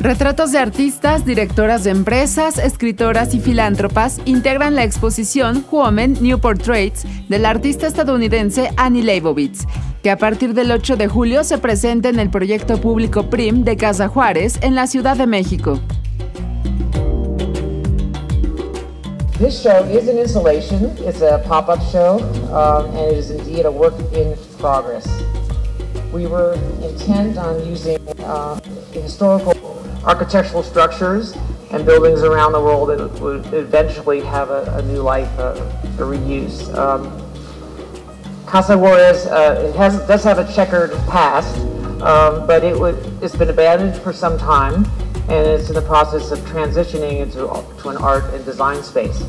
Retratos de artistas, directoras de empresas, escritoras y filántropas integran la exposición Women New Portraits del artista estadounidense Annie Leibovitz, que a partir del 8 de julio se presenta en el proyecto público PRIM de Casa Juárez en la Ciudad de México. This show is an installation. It's a pop-up show, um, and it is indeed a work in progress. We were intent on using uh, historical architectural structures and buildings around the world that would eventually have a, a new life, a, reuse. Um, Casa Juarez uh, has, does have a checkered past, um, but it it's been abandoned for some time and it's in the process of transitioning into to an art and design space.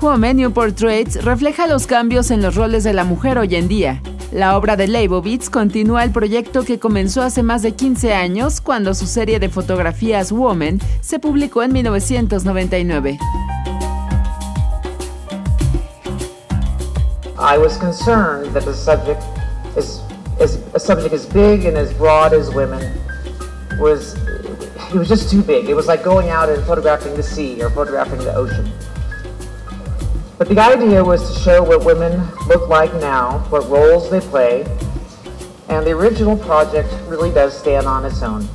Woman New Portraits refleja los cambios en los roles de la mujer hoy en día la obra de Leibovitz continúa el proyecto que comenzó hace más de 15 años cuando su serie de fotografías Woman se publicó en 1999. I was concerned that the subject is, is a subject as big and as broad as women was it was just too big. It was like going out and photographing the sea or photographing the ocean. But the idea was to show what women look like now, what roles they play, and the original project really does stand on its own.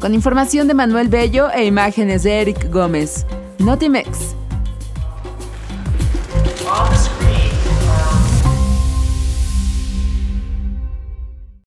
Con información de Manuel Bello e imágenes de Eric Gómez. Notimex.